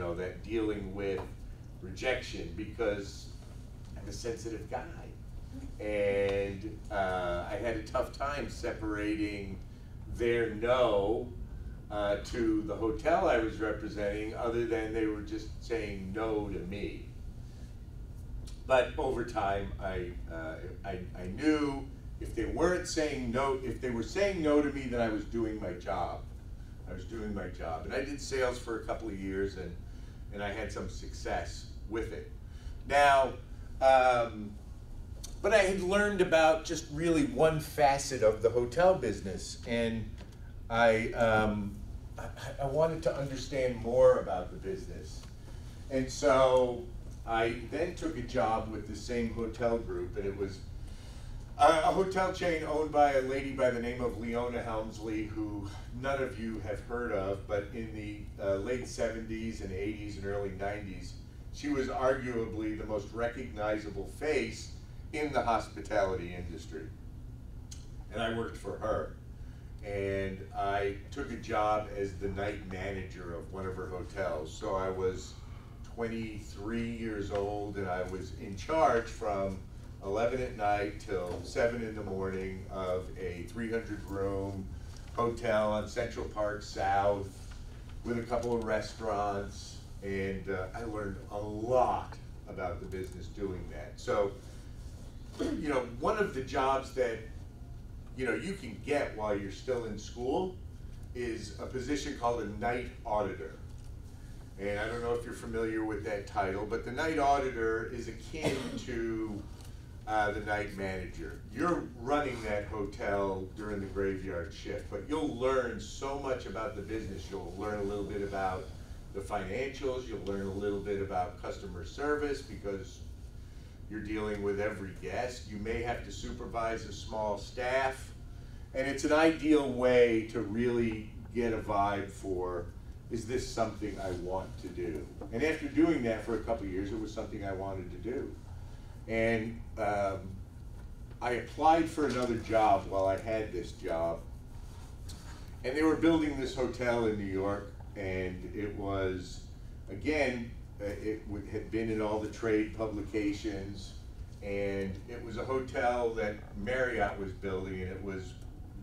know, that dealing with rejection because I'm a sensitive guy. And uh, I had a tough time separating their no uh, to the hotel I was representing, other than they were just saying no to me. But over time, I, uh, I, I knew if they weren't saying no, if they were saying no to me, then I was doing my job. I was doing my job. And I did sales for a couple of years and, and I had some success with it. Now, um, but I had learned about just really one facet of the hotel business. And I, um, I, I wanted to understand more about the business. And so I then took a job with the same hotel group, and it was a, hotel chain owned by a lady by the name of Leona Helmsley, who none of you have heard of, but in the uh, late 70s and 80s and early 90s, she was arguably the most recognizable face in the hospitality industry. And I worked for her. And I took a job as the night manager of one of her hotels. So I was 23 years old and I was in charge from 11 at night till 7 in the morning of a 300 room hotel on Central Park South with a couple of restaurants. And uh, I learned a lot about the business doing that. So, you know, one of the jobs that, you know, you can get while you're still in school is a position called a night auditor. And I don't know if you're familiar with that title, but the night auditor is akin to uh, the night manager. You're running that hotel during the graveyard shift, but you'll learn so much about the business. You'll learn a little bit about the financials, you'll learn a little bit about customer service because you're dealing with every guest. You may have to supervise a small staff, and it's an ideal way to really get a vibe for is this something I want to do? And after doing that for a couple years, it was something I wanted to do. And um, I applied for another job while I had this job. And they were building this hotel in New York, and it was, again, uh, it had been in all the trade publications, and it was a hotel that Marriott was building, and it was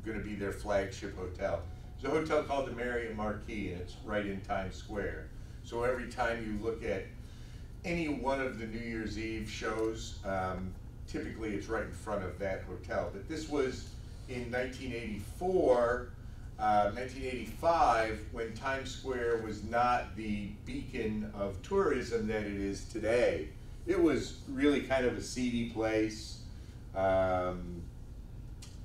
going to be their flagship hotel. It's a hotel called the Marriott Marquis, and it's right in Times Square. So every time you look at any one of the New Year's Eve shows, um, typically it's right in front of that hotel. But this was in 1984, uh, 1985, when Times Square was not the beacon of tourism that it is today. It was really kind of a seedy place. Um,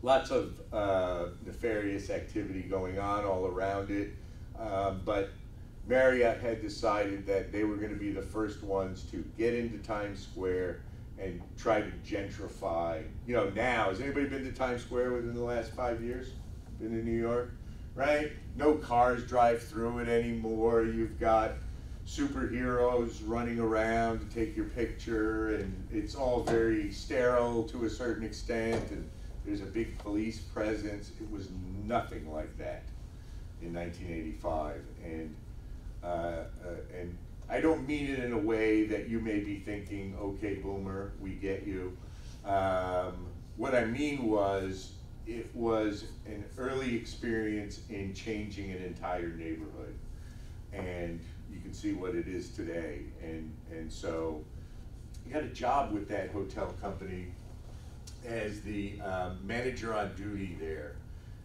lots of uh, nefarious activity going on all around it. Um, but Marriott had decided that they were going to be the first ones to get into Times Square and try to gentrify. You know, now, has anybody been to Times Square within the last five years? Been to New York? Right? No cars drive through it anymore. You've got superheroes running around to take your picture, and it's all very sterile to a certain extent. And there's a big police presence. It was nothing like that in 1985. And, and I don't mean it in a way that you may be thinking, okay, boomer, we get you. Um, what I mean was, it was an early experience in changing an entire neighborhood. And you can see what it is today. And, and so, I got a job with that hotel company as the um, manager on duty there.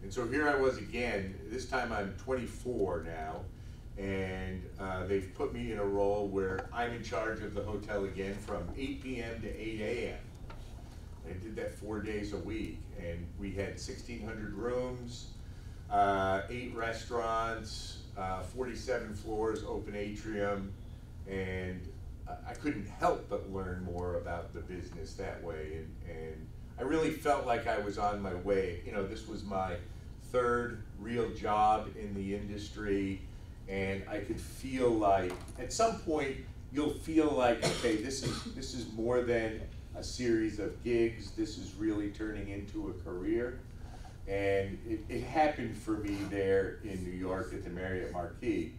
And so here I was again, this time I'm 24 now, and uh, they've put me in a role where I'm in charge of the hotel again from 8 p.m. to 8 a.m. I did that four days a week, and we had 1,600 rooms, uh, eight restaurants, uh, 47 floors, open atrium, and I couldn't help but learn more about the business that way. And, and I really felt like I was on my way. You know, this was my third real job in the industry, and I could feel like at some point you'll feel like, okay, this is this is more than a series of gigs. This is really turning into a career. And it, it happened for me there in New York at the Marriott Marquis.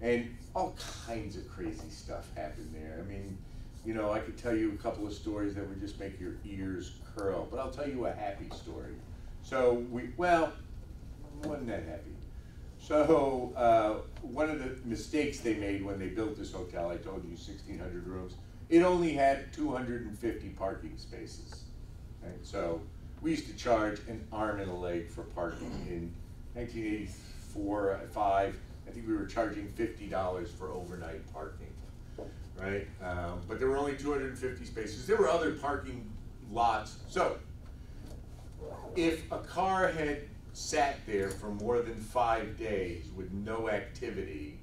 And all kinds of crazy stuff happened there. I mean, you know, I could tell you a couple of stories that would just make your ears curl, but I'll tell you a happy story. So we, well, wasn't that happy. So uh, one of the mistakes they made when they built this hotel, I told you 1,600 rooms, it only had 250 parking spaces. Right? So we used to charge an arm and a leg for parking in 1984, 5. I think we were charging $50 for overnight parking, right? Um, but there were only 250 spaces. There were other parking lots. So if a car had sat there for more than five days with no activity,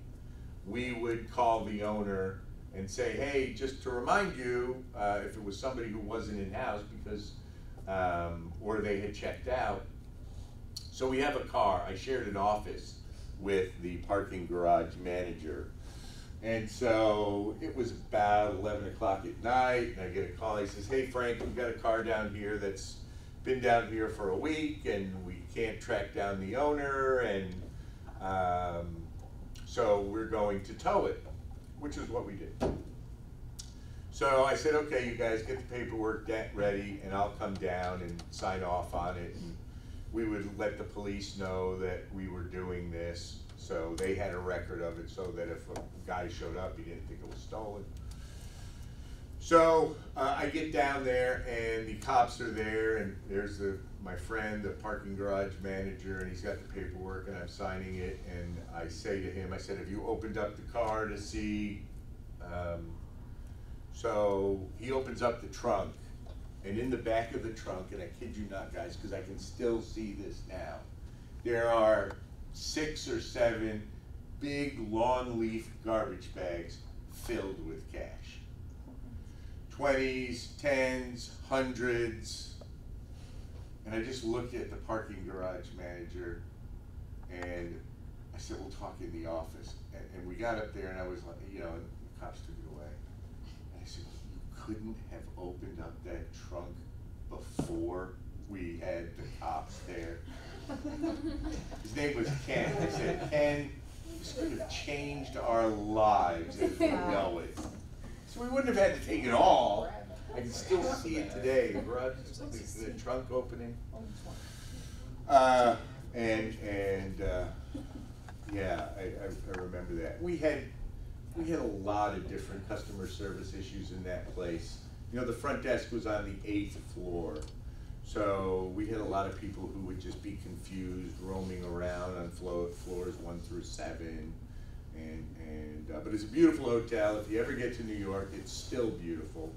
we would call the owner and say, hey, just to remind you, uh, if it was somebody who wasn't in house because, um, or they had checked out. So we have a car. I shared an office with the parking garage manager. And so it was about 11 o'clock at night, and I get a call. He says, Hey, Frank, we've got a car down here that's been down here for a week, and we can't track down the owner, and um, so we're going to tow it, which is what we did. So I said, okay, you guys get the paperwork ready, and I'll come down and sign off on it. And we would let the police know that we were doing this, so they had a record of it, so that if a guy showed up, he didn't think it was stolen. So uh, I get down there, and the cops are there, and there's the my friend, the parking garage manager, and he's got the paperwork, and I'm signing it, and I say to him, I said, have you opened up the car to see? Um, so he opens up the trunk, and in the back of the trunk, and I kid you not, guys, because I can still see this now, there are six or seven big lawn leaf garbage bags filled with cash. 20s, 10s, hundreds, and I just looked at the parking garage manager and I said, we'll talk in the office. And, and we got up there and I was like, you know, and the cops took it away. And I said, you couldn't have opened up that trunk before we had the cops there. His name was Ken. I said, Ken, this could have changed our lives as we know it. So we wouldn't have had to take it all. I can still see it today, garage, the, trunk opening. Uh, and, and, uh, yeah, I, I, I remember that. We had, we had a lot of different customer service issues in that place. You know, the front desk was on the eighth floor. So we had a lot of people who would just be confused, roaming around on floor, floors one through seven. And, and uh, but it's a beautiful hotel. If you ever get to New York, it's still beautiful,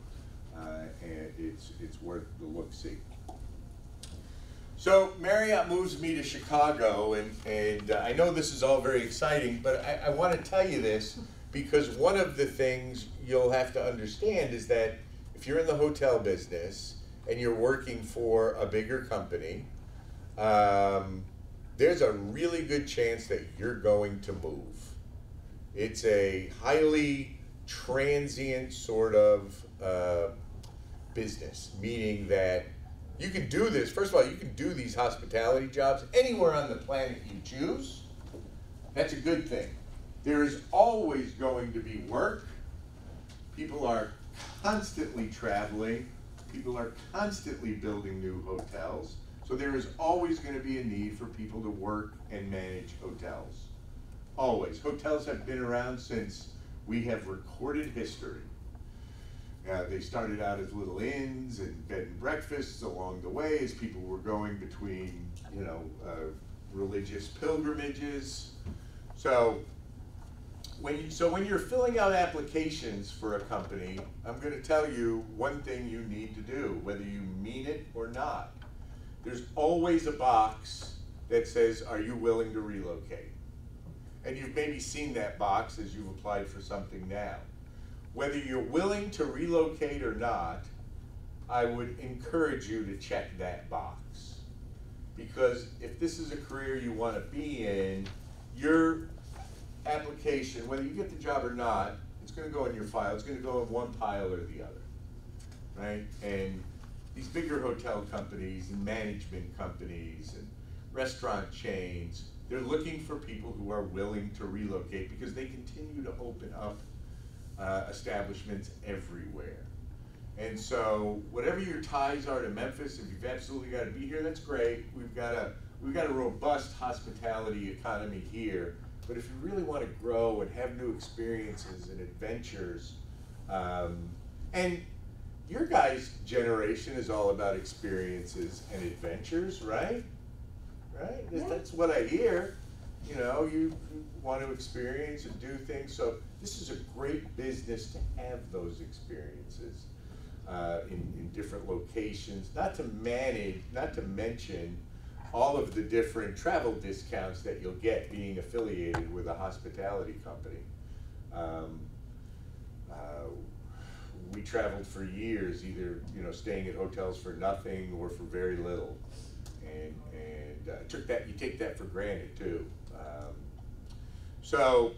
uh, and it's it's worth the look see. So Marriott moves me to Chicago, and and uh, I know this is all very exciting, but I, I want to tell you this because one of the things you'll have to understand is that if you're in the hotel business and you're working for a bigger company, um, there's a really good chance that you're going to move. It's a highly transient sort of uh, business, meaning that you can do this. First of all, you can do these hospitality jobs anywhere on the planet you choose. That's a good thing. There is always going to be work. People are constantly traveling. People are constantly building new hotels. So there is always going to be a need for people to work and manage hotels. Always. Hotels have been around since we have recorded history. Uh, they started out as little inns and bed and breakfasts along the way as people were going between, you know, uh, religious pilgrimages. So when you, so when you're filling out applications for a company, I'm going to tell you one thing you need to do, whether you mean it or not. There's always a box that says, "Are you willing to relocate?" And you've maybe seen that box as you've applied for something now. Whether you're willing to relocate or not, I would encourage you to check that box. Because if this is a career you want to be in, your application, whether you get the job or not, it's going to go in your file. It's going to go in one pile or the other, right? And these bigger hotel companies and management companies and restaurant chains, they're looking for people who are willing to relocate because they continue to open up uh, establishments everywhere. And so, whatever your ties are to Memphis, if you've absolutely got to be here, that's great. We've got a we've got a robust hospitality economy here. But if you really want to grow and have new experiences and adventures, um, and your guys' generation is all about experiences and adventures, right? Right? That's- Yeah. That's what I hear. You know, you you want to experience and do things. So this is a great business to have those experiences uh, in, in different locations. Not to manage, not to mention all of the different travel discounts that you'll get being affiliated with a hospitality company. Um, uh, we traveled for years, either you know staying at hotels for nothing or for very little, and and uh, took that you take that for granted too. Um, so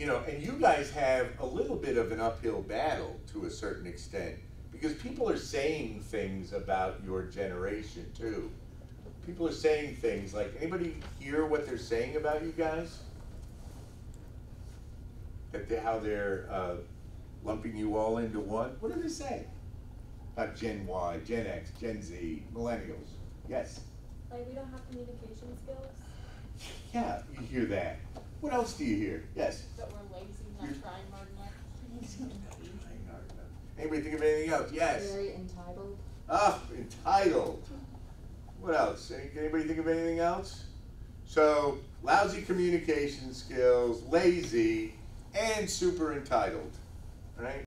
you know, and you guys have a little bit of an uphill battle to a certain extent because people are saying things about your generation too. People are saying things like, anybody hear what they're saying about you guys? That they, how they're uh, lumping you all into one? What do they say? About Gen Y, Gen X, Gen Z, millennials. Yes. Like we don't have communication skills, Yeah, you hear that. What else do you hear? Yes. That we're lazy, not You're- trying hard enough. Anybody think of anything else? Yes. Very entitled. Ah, entitled. What else? Any- Anybody think of anything else? So, lousy communication skills, lazy, and super entitled, right?